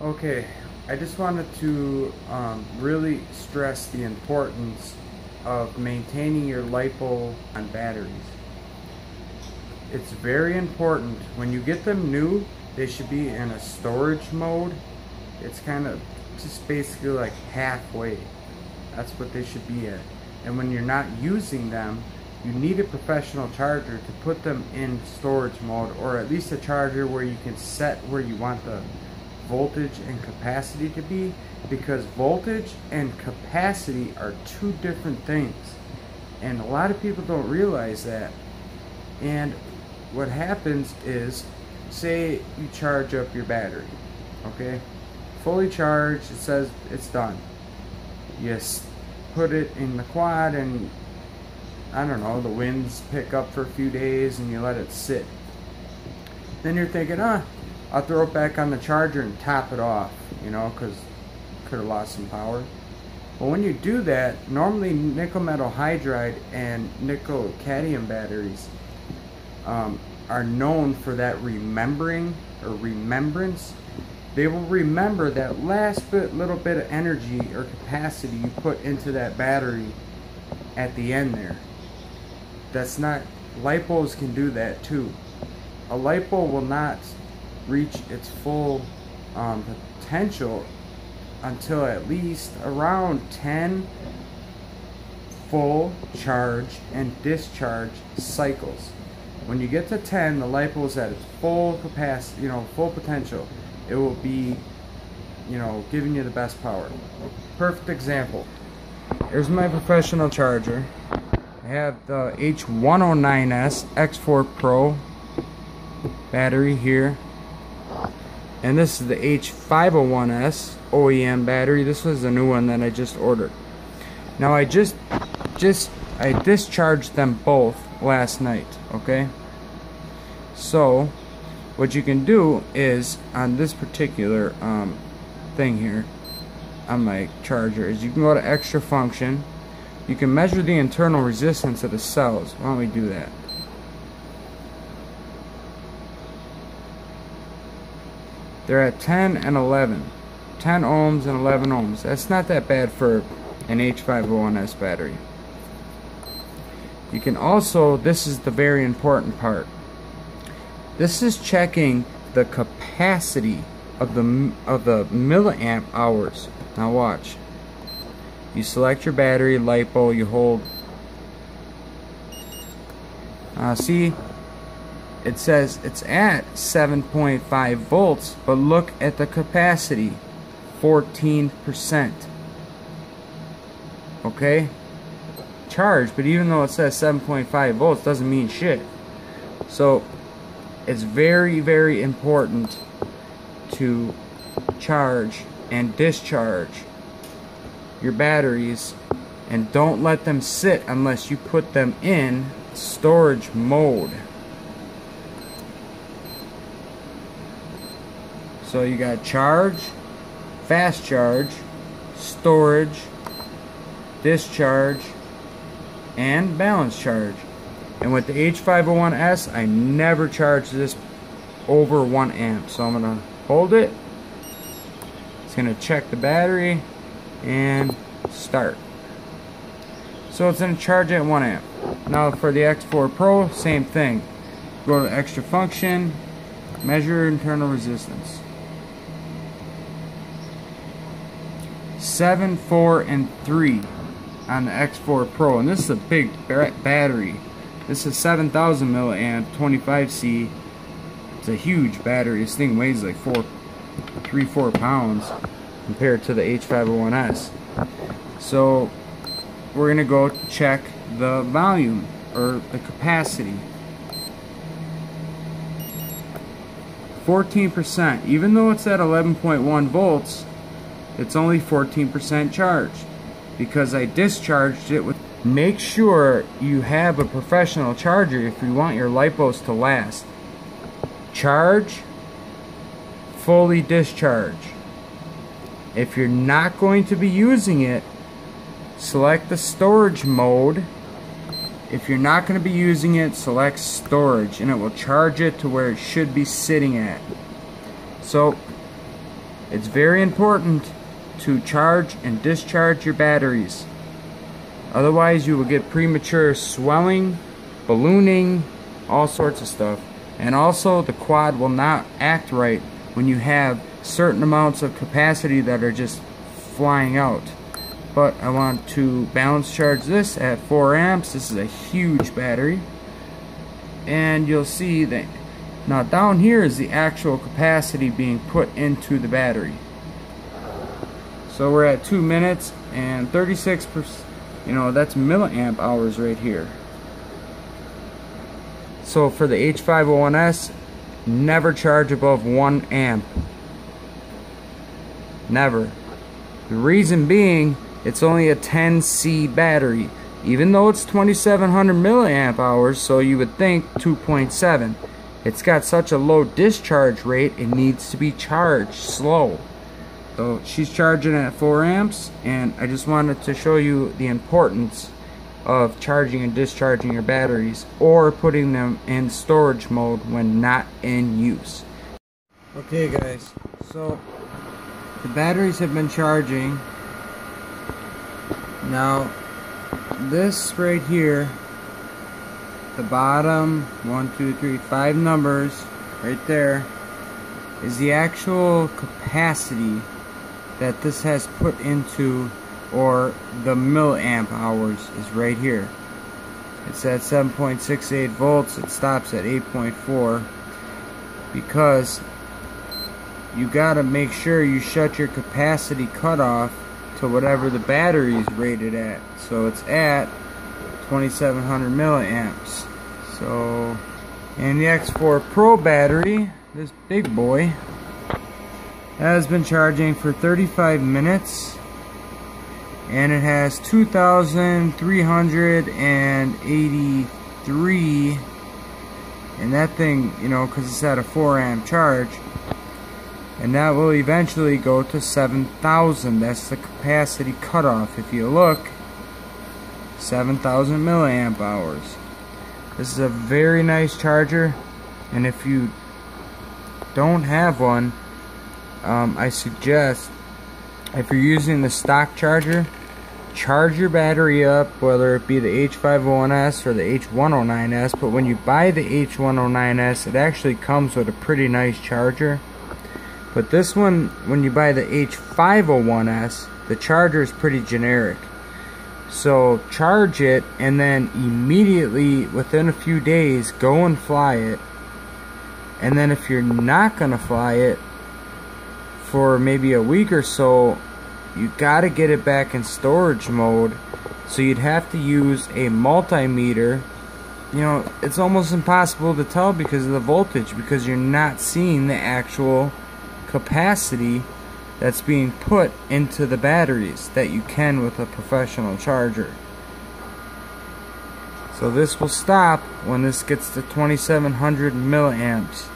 Okay, I just wanted to um, really stress the importance of maintaining your LiPo on batteries. It's very important. When you get them new, they should be in a storage mode. It's kind of just basically like halfway. That's what they should be at. And when you're not using them, you need a professional charger to put them in storage mode or at least a charger where you can set where you want the voltage and capacity to be because voltage and capacity are two different things. And a lot of people don't realize that. And what happens is say you charge up your battery okay? Fully charged it says it's done. You put it in the quad and I don't know the winds pick up for a few days and you let it sit. Then you're thinking ah I'll throw it back on the charger and top it off, you know, because could have lost some power. But when you do that, normally nickel metal hydride and nickel cadmium batteries um, are known for that remembering or remembrance. They will remember that last bit, little bit of energy or capacity you put into that battery at the end there. That's not, LiPos can do that too. A LiPo will not reach its full um, potential until at least around 10 full charge and discharge cycles. When you get to 10, the LiPo is at its full capacity, you know, full potential. It will be, you know, giving you the best power. Perfect example. Here's my professional charger. I have the H109S X4 Pro battery here and this is the H501S OEM battery. This was the new one that I just ordered. Now I just just I discharged them both last night okay? So what you can do is on this particular um, thing here on my charger is you can go to extra function. You can measure the internal resistance of the cells. Why don't we do that They're at 10 and 11. 10 ohms and 11 ohms. That's not that bad for an H501S battery. You can also, this is the very important part. This is checking the capacity of the of the milliamp hours. Now watch. You select your battery, LiPo, you hold. Uh, see, it says it's at 7.5 volts but look at the capacity 14% okay? Charge but even though it says 7.5 volts doesn't mean shit. So it's very very important to charge and discharge your batteries and don't let them sit unless you put them in storage mode So you got charge, fast charge, storage, discharge, and balance charge. And with the H501S, I never charge this over 1 amp. So I'm going to hold it. It's going to check the battery and start. So it's to charge at 1 amp. Now for the X4 Pro, same thing. Go to extra function, measure internal resistance. 7, 4, and 3 on the X4 Pro. And this is a big battery. This is 7,000 milliamp 25C. It's a huge battery. This thing weighs like 4, 3, 4 pounds compared to the H501S. So we're going to go check the volume or the capacity. 14%. Even though it's at 11.1 volts, it's only 14% charged because I discharged it with make sure you have a professional charger if you want your lipos to last. Charge fully discharge. If you're not going to be using it select the storage mode. If you're not going to be using it select storage and it will charge it to where it should be sitting at. So it's very important to charge and discharge your batteries. Otherwise you will get premature swelling, ballooning, all sorts of stuff. And also the quad will not act right when you have certain amounts of capacity that are just flying out. But I want to balance charge this at 4 amps. This is a huge battery. And you'll see that now down here is the actual capacity being put into the battery. So we're at 2 minutes and 36 percent you know that's milliamp hours right here. So for the H501S never charge above 1 amp. Never. The reason being it's only a 10C battery even though it's 2700 milliamp hours so you would think 2.7 it's got such a low discharge rate it needs to be charged slow so she's charging at 4 amps and I just wanted to show you the importance of charging and discharging your batteries or putting them in storage mode when not in use. Okay guys, so the batteries have been charging. Now this right here, the bottom one, two, three, five numbers right there is the actual capacity that this has put into or the milliamp hours is right here. It's at 7.68 volts it stops at 8.4 because you gotta make sure you shut your capacity cutoff to whatever the battery is rated at. So it's at 2700 milliamps. So and the X4 Pro battery this big boy has been charging for 35 minutes and it has 2,383 and that thing you know because it's at a 4 amp charge and that will eventually go to 7,000 that's the capacity cutoff if you look. 7,000 milliamp hours. This is a very nice charger and if you don't have one um, I suggest if you're using the stock charger charge your battery up whether it be the H501S or the H109S but when you buy the H109S it actually comes with a pretty nice charger. But this one when you buy the H501S the charger is pretty generic. So charge it and then immediately within a few days go and fly it. And then if you're not gonna fly it for maybe a week or so, you got to get it back in storage mode. So you'd have to use a multimeter. You know, it's almost impossible to tell because of the voltage because you're not seeing the actual capacity that's being put into the batteries that you can with a professional charger. So this will stop when this gets to 2700 milliamps.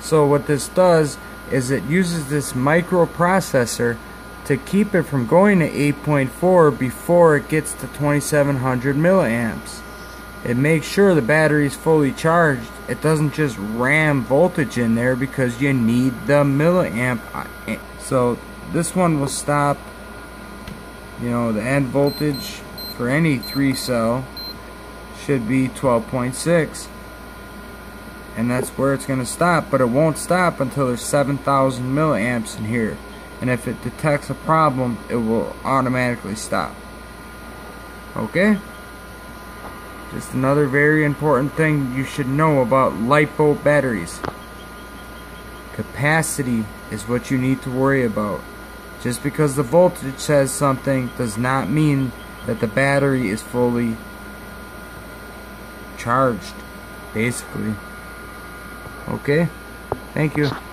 So what this does is it uses this microprocessor to keep it from going to 8.4 before it gets to 2700 milliamps. It makes sure the battery is fully charged. It doesn't just ram voltage in there because you need the milliamp. Eh, so this one will stop, you know, the end voltage for any 3 cell should be 12.6 and that's where it's going to stop but it won't stop until there's 7,000 milliamps in here. And if it detects a problem it will automatically stop. Okay? Just another very important thing you should know about LiPo batteries. Capacity is what you need to worry about. Just because the voltage says something does not mean that the battery is fully charged basically Okay? Thank you.